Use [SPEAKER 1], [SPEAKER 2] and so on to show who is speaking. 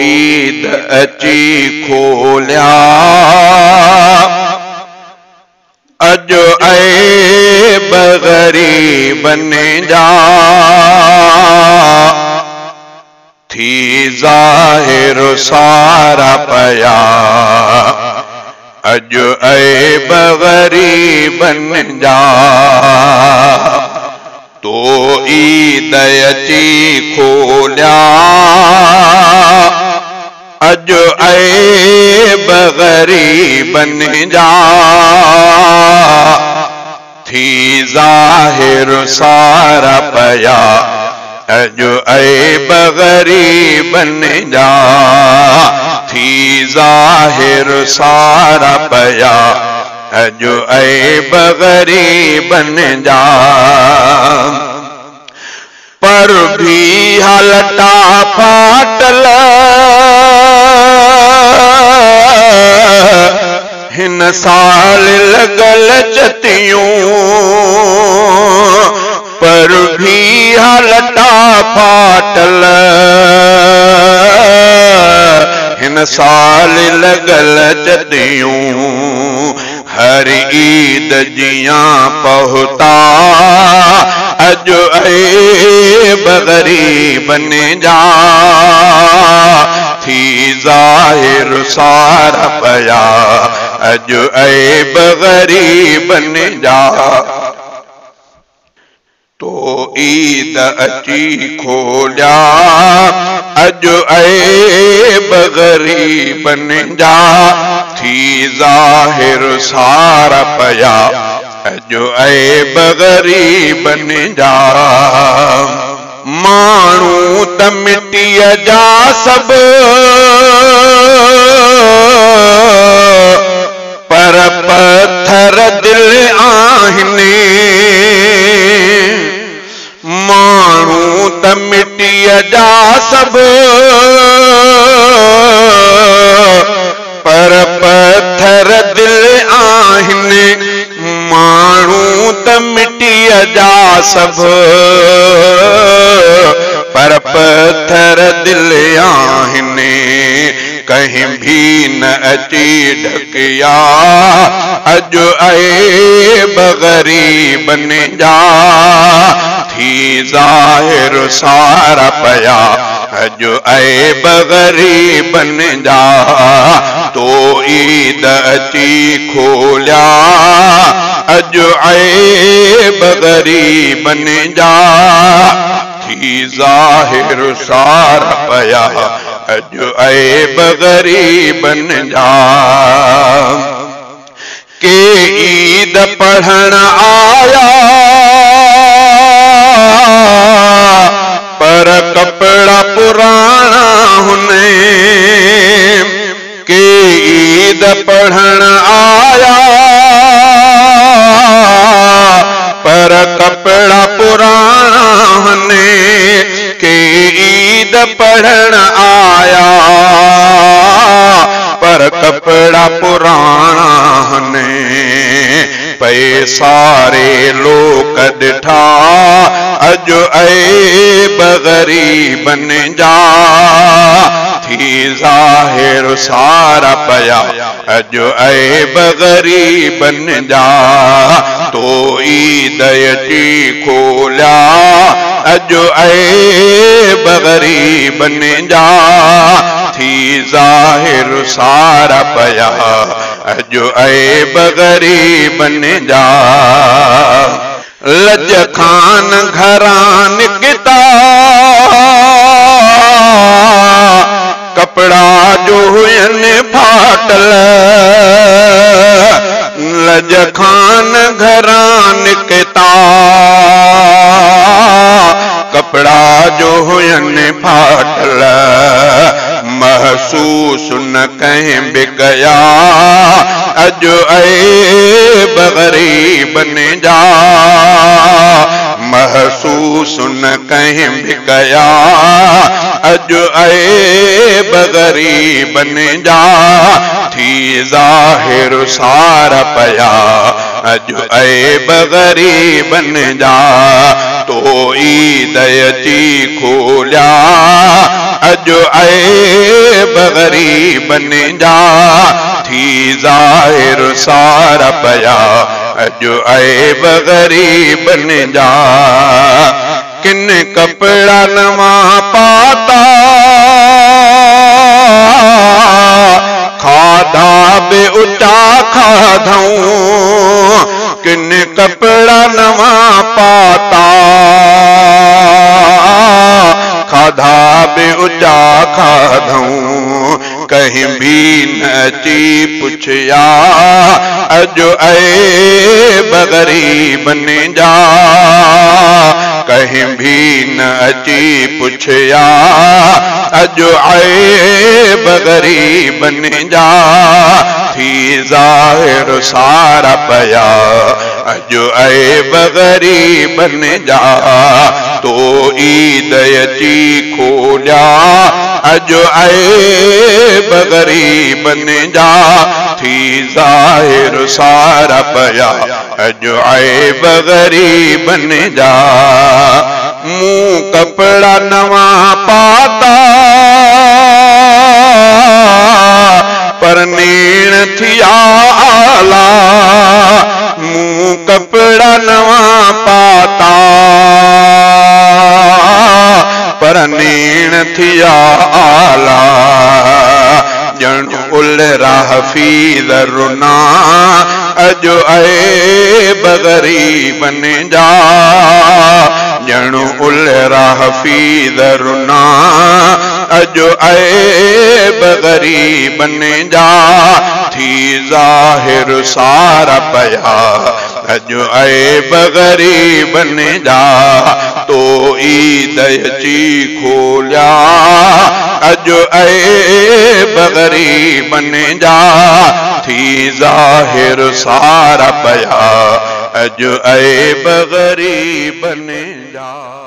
[SPEAKER 1] عيد اچي کوليا اڄ ۽ بني جا ٿي ظاهر سارا پيا اڄ ۽ بن جا تو عيد اچي کوليا اڄ بگري جا ٿي ظاهر سارا پيا. اڄ ۽ بگري جا ٿي ظاهر سارا پيا. اڄ ۽ بگري جا پر ڀي هلٽا ڦاٽل هن سال لڳل چتيون پر ڀي هلٽا ڦاٽل. هن سال لڳل چتيون هر عيد جيان پهتا. اڄ ۽ بن جا ٿي ظاهر سارا پيا اڄ ۽ بگري بن جا تو عيد اچي کوليا اڄ ۽ بگري بن جا ٿي ظاهر سارا پيا اڄ ۽ بگري بن جا ماڻهو ته مٽيءَ جا سڀ پر پٿر دل آهن ماڻهو ته مٽيءَ جا سڀ پر پٿر دل آهن ماڻهو ته مٽيءَ جا سڀ ڀي نه اچي ڍڪيا اڄ ۽ بگري بن جا ٿي ظاهر سارا پيا اڄ ۽ بگري بن جا تو عيد اچي کوليا اڄ ۽ بگري بن جا ٿي ظاهر سارا پيا اڄ ۽ بگري بن جا ڪي عيد پڙهڻ آيا پي ساري لوڪ ڏٺا. اڄ ۽ بگري بن جا. ٿي ظاهر سارا پيا. اڄ ۽ بگري بن جا. تو عيد اچي کوليا. اڄ ۽ بگري بن جا. ٿي ظاهر سارا پيا اڄ ۽ بگري بن جا. لج خان گهران نڪتا ڪپڙا جو هين ڦاٽل. لج خان گهران نڪتا ڪپڙا جو هين ڦاٽل محسوس نه ڪنهن به ڪيا اڄ ۽ جا. محسوس نه ڪنهن به ڪيا اڄ ۽ جا. ٿي ظاهر سار پيا اڄ ۽ بن جا تو عيد اچي کوليا اڄ ايب غريبن جا ٿي ظاهر سار پيا اڄ ايب غريبن جا ڪن ڪپڙا نوان پاتا کاڌا به اچا کاڌئون اچا کاڌئون ڪهين ڀي نه اچي پڇيا اڄ ايب غريبن جا ڪهين ڀي نه اچي پڇيا اڄ ايب غريبن جا ٿي ظاهر سارا پيا اڄ ايب غريبن جا تو عيد اچي کوليا اڄ ايب غريبن جا ٿي ظاهر سارا پيا اڄ ايب غريبن جا مون ڪپڙا نوان پاتا پر نيڻ ٿيا ڄڻ ال راهفيد رنا اڄ ايب غريبن جا ڄڻ ال راهفيد رنا اڄ ايب غريبن جا ٿي ظاهر سارا پيا اڄ ايب غريبن جا تو عيد اچي کوليا جا ٿي ظاهر سارا پيا. اڄ ايب غريبن جا